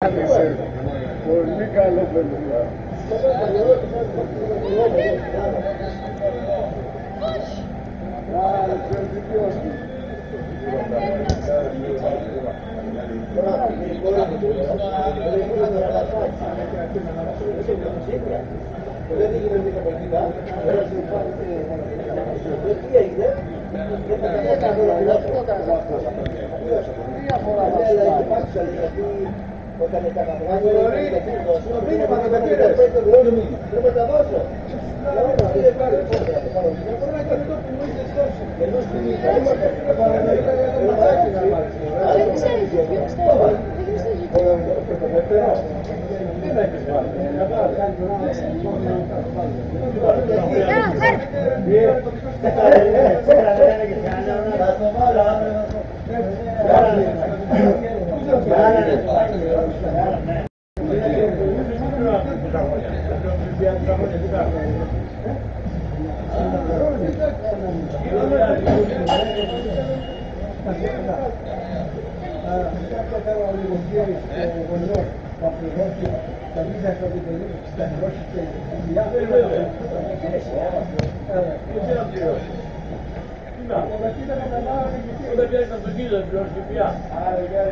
और निकालो बंदूका Όταν το μήνυμα δεν το πήρες. Δεν θα τα δώσω. Δεν ξέρεις, δεν ξέρεις. Έλα, φέρε. Όταν πιάσεις αυτοκίνητο την πλειοψηφία,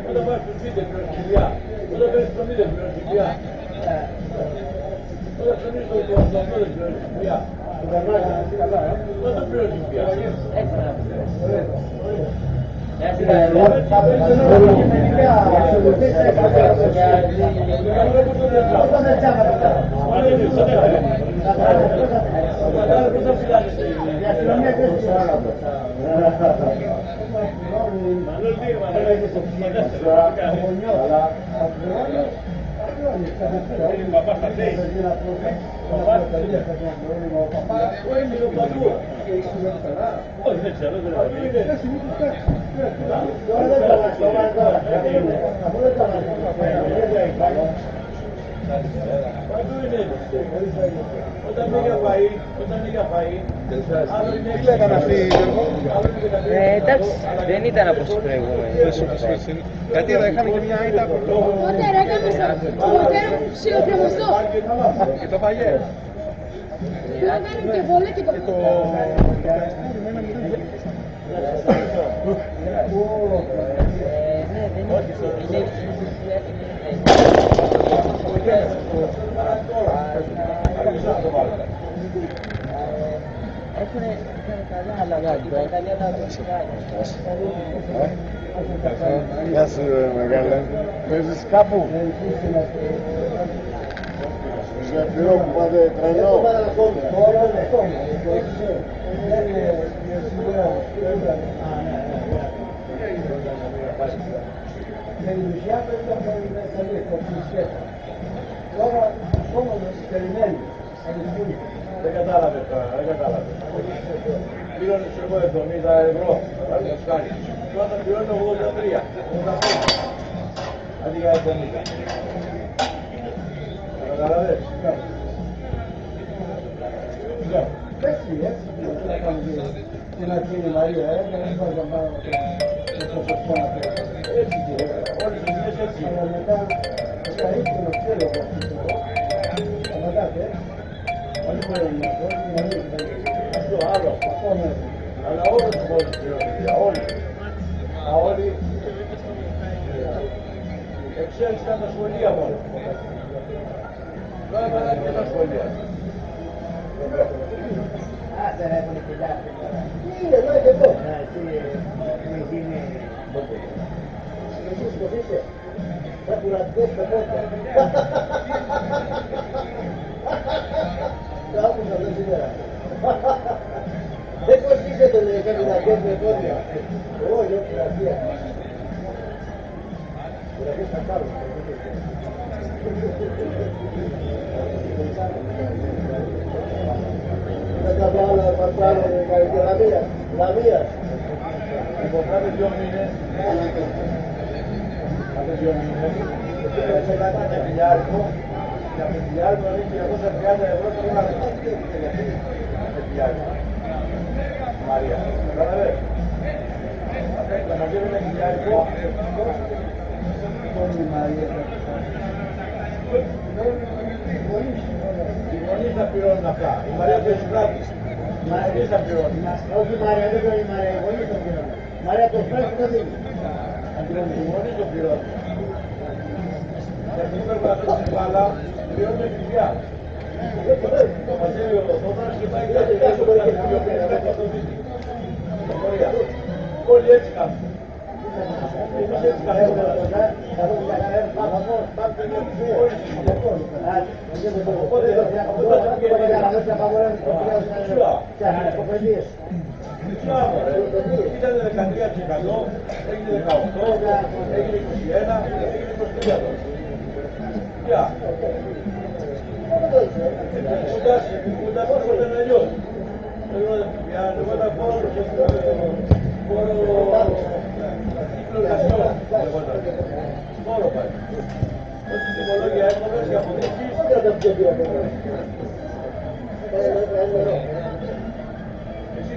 όταν πας στο σπίτι την πλειοψηφία, όταν Papá está bem? Papá? Não está lá, agora está lá. Agora está lá. Όταν είναι για φαΐ, άλλο είναι Τι λέγανε αυτοί, Γιώργο. άλλο είναι για Ε, εντάξει, δεν ήταν από τις προηγούμενες. Γιατί εδώ είχαν και μια ήττα από το... Πότε ρε, έκαμε στο μοντέρ μου ψιλοκρεμαστό. και το παγιέ. Του έκαμε και Nasıl magaller? Mevzu kapı. Güzel bir okumada ekranı o. Sen bir şey yapıyorsan ben de sana bir kopya που πάτε τρελό. Δεν κατάλαβε τώρα, δεν κατάλαβε. Πλήρωνες εγώ 70 ευρώ, παραδείγματος χάρη. Και όταν πληρώνω 83, 85. Αντί για 70. Το καταλαβες; Έτσι και تصحى لما كان مستعد نفسيا أما بعد ولما لما كنت أصله عرب أنا أول يا أول حوالي الإكشن كان مشغولية برضه ما بلد مشغولية أقدر أكون في Vamos a ver, señora. ¿Qué consiste de? Oh, yo hacía. Pero aquí está la pantalla la mía, la mía. Yo, mire. Μήνες, κάθε δυο μήνες, σε ένα χιλιάρικο, για χιλιάρικο είναι 230 ευρώ το ένα λεπτό. Χιλιάρικο. Μαρία, κατάλαβες. Να μαζεύει ένα χιλιάρικο, Οι γονείς θα πληρώνουν αυτά. Η Μαρία του Εσπράτη. Οι γονείς θα πληρώνουν. Όχι Μαρία, δεν το η Μαρία, οι γονείς το πληρώνουν. Μαρία το φρέσκο δεν δίνεις. Οι γονείς το πληρώνουν. Γιατί πρέπει να παίξει μπάλα, πληρώνουν την πια. Το μαζεύει ο Θόδωρας και πάει κάτι κάτι μπορεί να πει Μωρία. Όλοι έτσι κάνουν. Εμείς έτσι κάνουμε. Μπράβο, ρε. Ήταν 13%, έγινε 18, έγινε 21, έγινε 23 τώρα. Γεια. Κουντάς, κουντάς το ήταν αλλιώς. Για εγώ τα φόρο και φόρο κυκλοργασιό λεγόταν. Φόρο πάει. Ό,τι τιμολόγια έκοβες και αποδείξεις,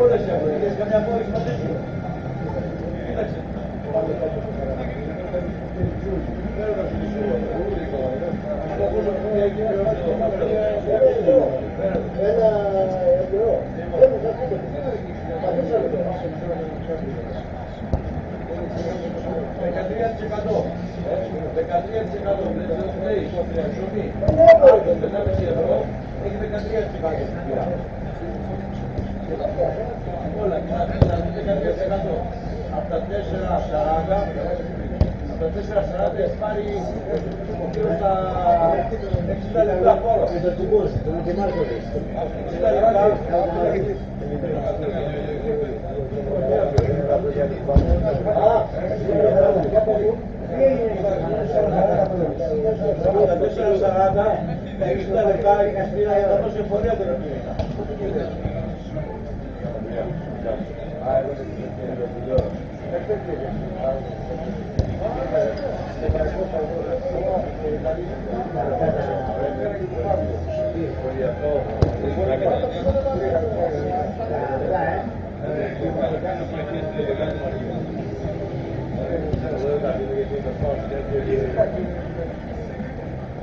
Όλες οι αποδείξεις. Έχεις καμιά απόδειξη μαζί σου. Κοίταξε. Θέλω να σου πείσω. Αυτό πόσο χρόνια έχει Ένα ευρώ. Δεν μου θα πει. Δεκατρία 13% δεν λέει ψωμί. Άλλο 1,5 ευρώ έχει 13% στην πειρά. Όλα, κοιτάξτε, 13%. Από τα 4,40, από τα 4,40 έχει πάρει ο κύριος τα 60 λεπτά φόρο. 60 Τα 4,40, τα 60 λεπτά είναι στην αγιατός εφορία δεν είναι. Όχι, δεν τα γράφω, τα είχα τα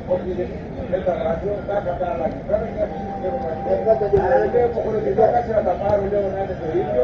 Oke, kita radio, kita kata lagi, Λέω υποχρεωτικά να τα πάρω, λέω να είναι το ίδιο.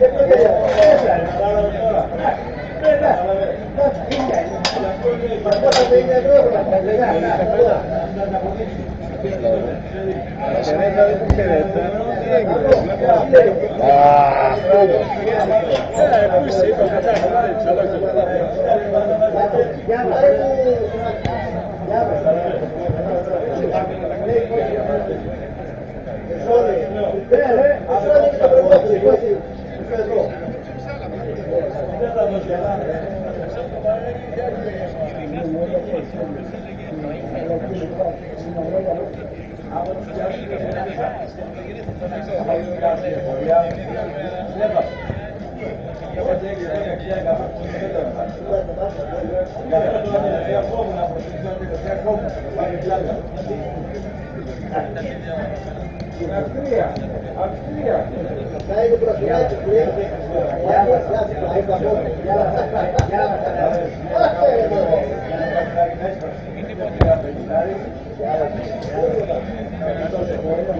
Yeah, yeah.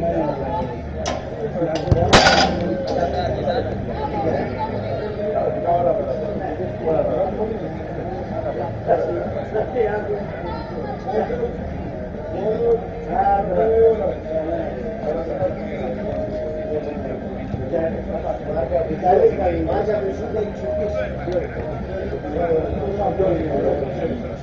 Gracias. Gracias.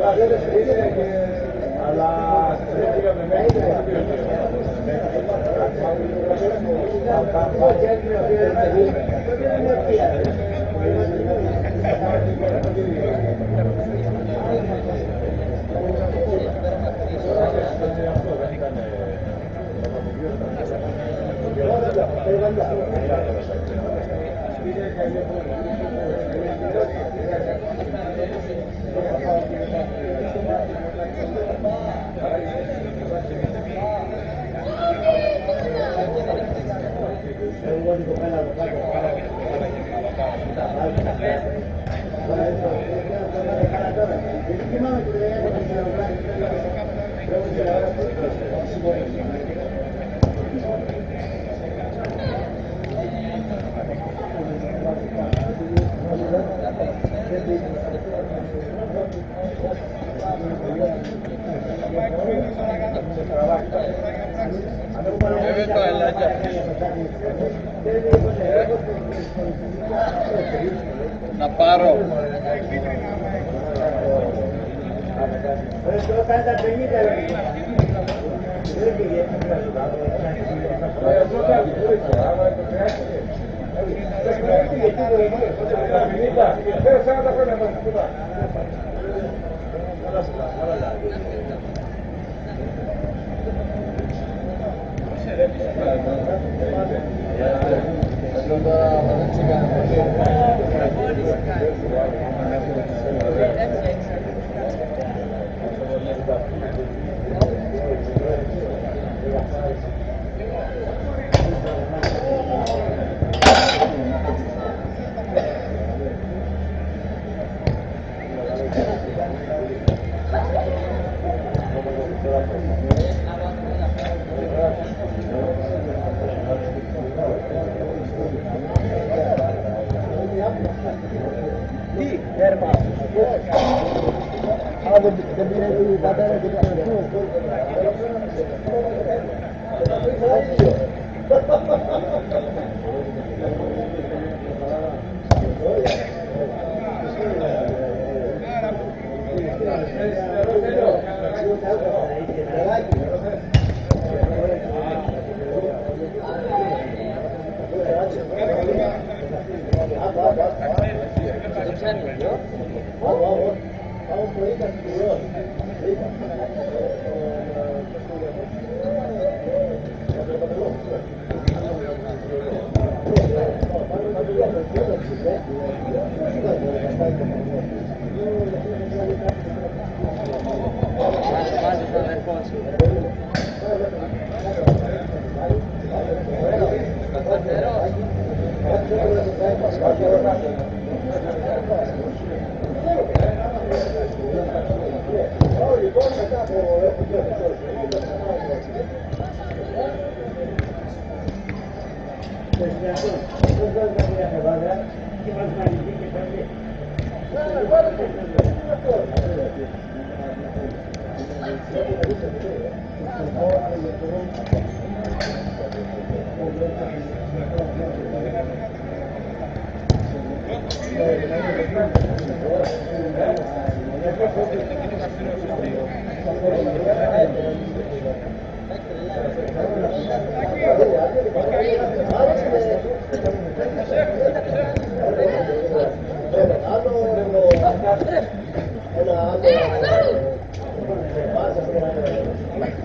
votaciones se que a las de México, Jadi gimana tuh? Να πάρω. Βάζει Yeah.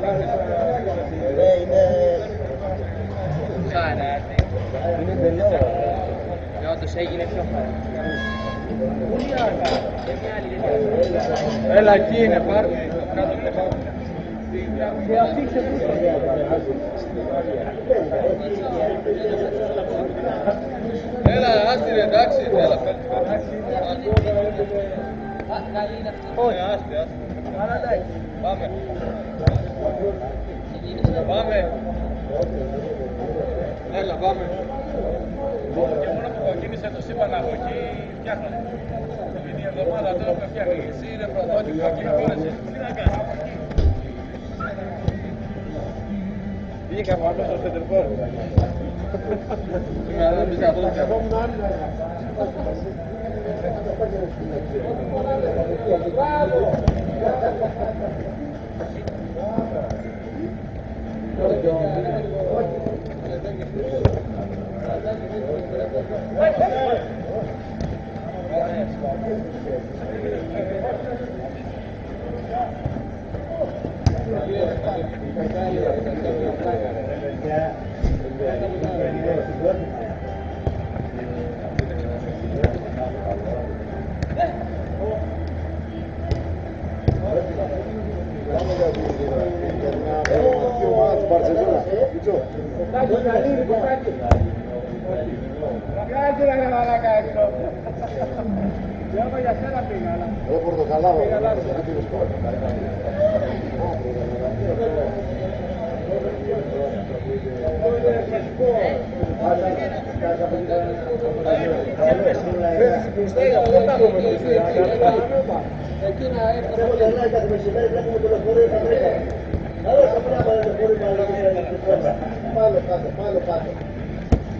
Gracias. Χαρά. Ναι, όντως έγινε πιο χαρά. Έλα, εκεί είναι, πάρτε. Και αυτή ξεπούτω. Έλα, άστη ρε, εντάξει, έλα. Όχι, άστη, άστη. Πάμε. Πάμε. Έλα, πάμε. Και μόνο που κοκκίνησε το σύμπαν από εκεί, φτιάχνω. Είναι η εβδομάδα τώρα που φτιάχνει. Εσύ είναι πρωτότυπο, εκεί χώρεσαι. Τι να κάνεις; Βγήκα πάνω στο σεντερφόρ. Σήμερα δεν μπήκα αυτό το Κάτσε Thank you. Πήγα, αλλά... Ρε πορτοκαλάβα. Πήγα λάθος. δεν πήρες κόμμα. Εκείνα έχουμε γερνάει κάθε μεσημέρι, βλέπουμε το λεωφορείο στα τρέκα. Καλό το πράγμα το λεωφορείο πάνω Πάνω κάτω, πάνω κάτω.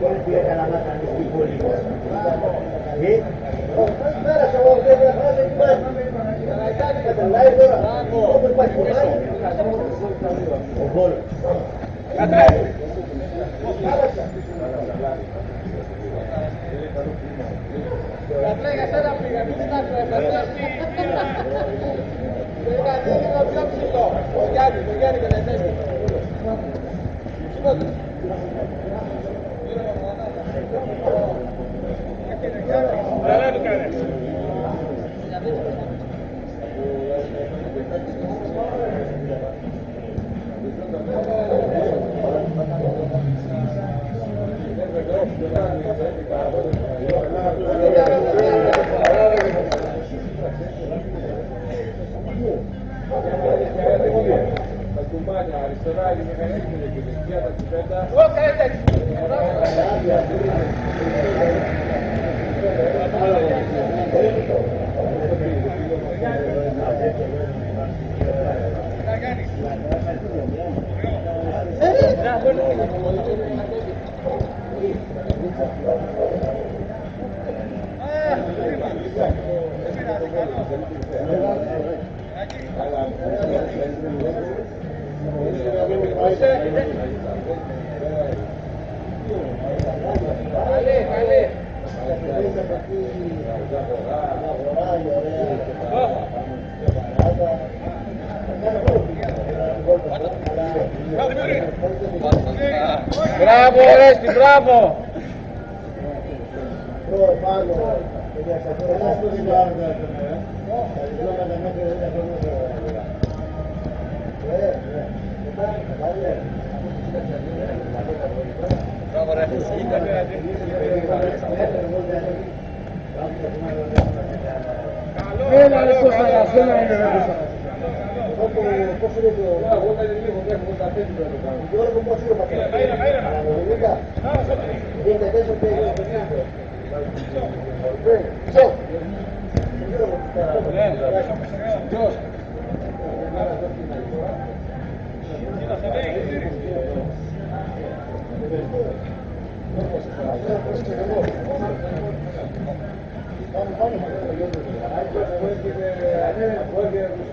πόλο. Χειρότερη που της Θεσσαλίας. Λύσουν τα χειρότερα ήταν πάνω. Δηλαδή, η πρώτη ζωή, το όνομα, και καλά την πίσω όλα. Πολλά πολλά Ο Βόλος. Για σένα πήγα, μην την άκουσα, θα πει αυτή. Πήγα, τι είναι το πιο ψηλό. Το Γιάννη, το Γιάννη Bravo Oresti, bravo! Prova fallo, vediamo se questo riguarda me. No, riguarda da me che deve essere una cosa. Eh, Bravo Oresti, sì, da me. Allora, adesso sarà, se non è como posible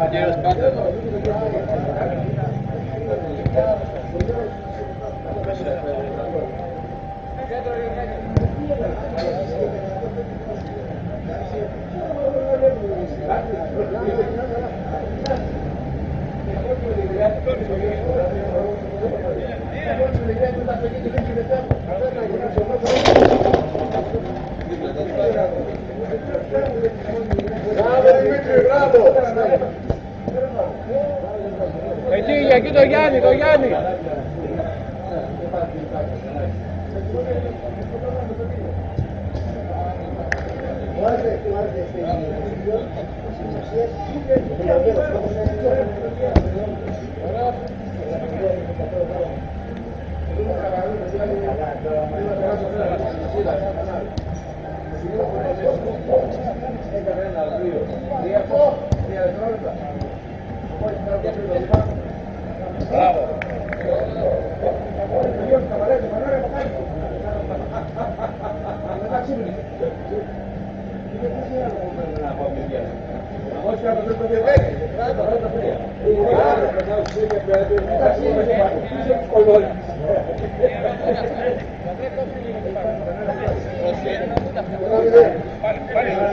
Adiós, Cántaro. Thank you. y gane. Thank you. Vale, vale.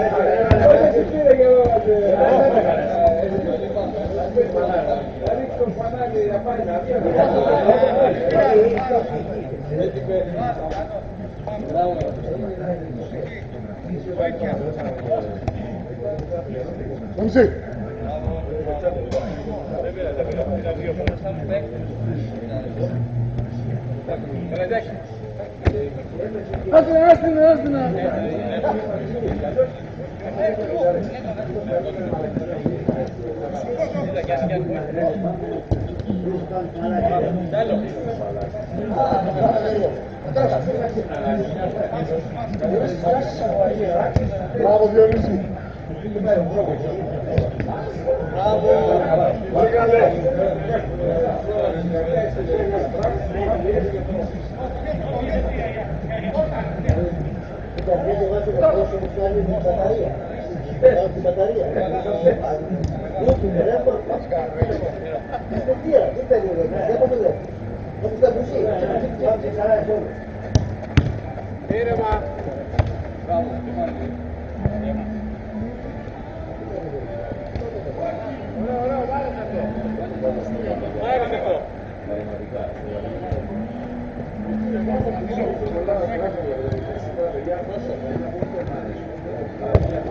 Vamos ver. Hadi hadi hadi hadi. Bravo, Dionísio. Bravo. Obrigado. Então, quem vai ser o próximo? Você vai me batalha? Você vai me batalha? Gracias.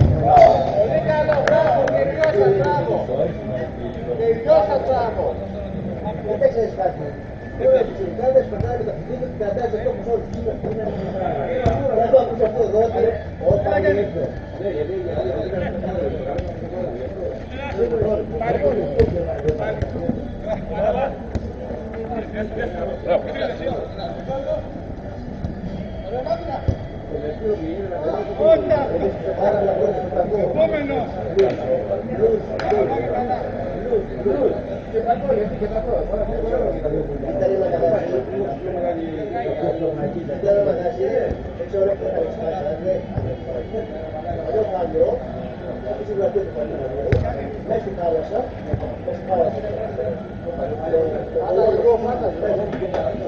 μπράβο, τελειώσα, μπράβο. Τελειώσα, μπράβο. Δεν ξέρεις κάτι. Κάνε σπατάλη τα φυτίλια και κρατάς αυτό που όλους τους είναι. Δεν το ακούς αυτό εδώ και όταν ήρθε. Ήταν ένα κατάστημα. Ήταν ένα κατάστημα. Δεν ξέρω αν θα εξπάσει. Αυτό θα λέω. Αυτό σίγουρα δεν θα λέω. Μέσα στη θάλασσα. Μέσα στη θάλασσα. Αλλά εγώ φάνταζα.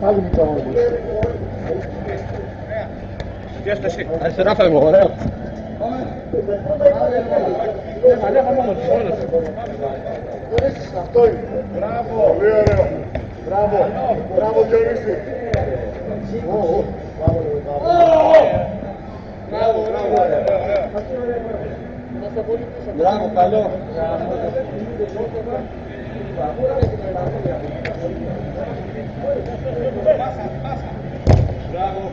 Πάλι μικρό μόνο. Πιέστε εσύ. Αριστερά φεύγω, ωραίο. Ανέβα μόνος του, μόνος του. Αυτό είναι. Μπράβο. Πολύ ωραίο. Μπράβο. Μπράβο Διονύση. Ω, ω. Μπράβο, μπράβο. Μπράβο, καλό. Δεν πάει να πάρει Δεν μου λέει ήταν η κοπέλα. Και μου λέει κάτι για να πει, σε ξέρω. Μπράβο Bravo, calor. Bravo.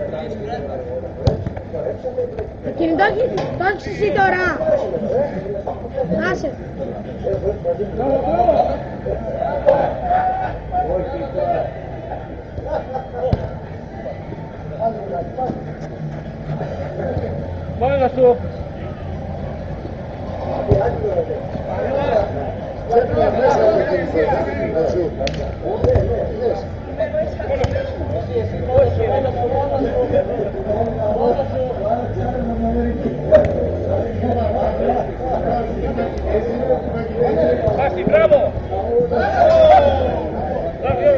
Το κινητό έχει- το έχεις εσύ τώρα. Άσε. Μόνος του. Τσέπλα Maxi, bravo. ¡Oh!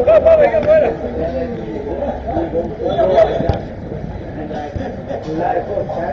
¡Va, va, venga afuera! La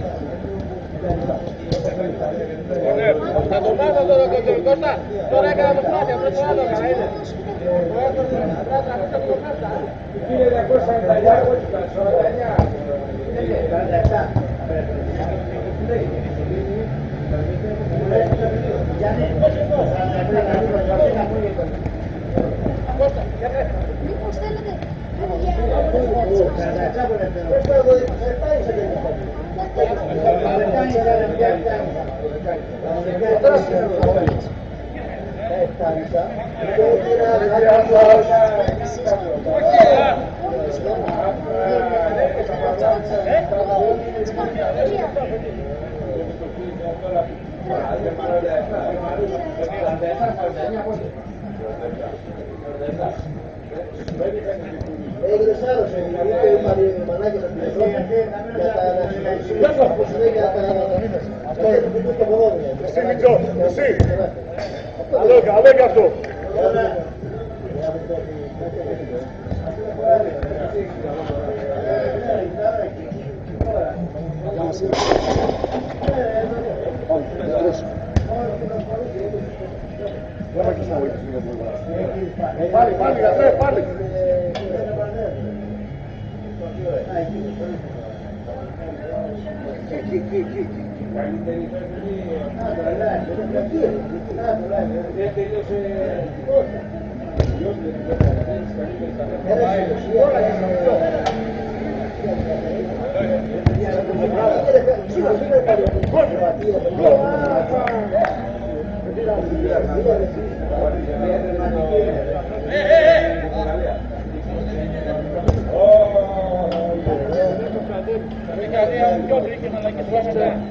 το πάω το τώρα έκανα προσπάθεια, πρώτη φορά το έκανα, είναι. Thank you. Έγινε σάρος, είπε η Μαρία Μανάκης από την Ευρώπη για τα ανασυναλλησία που σημαίνει για τα αυτό είναι το και ποδόδια. Εσύ Μητσό, Assim. Alega, alega, Jô. Leva aqui são oito jogadores. Fale, fale, até fale. Que, que, que, que. Gracias.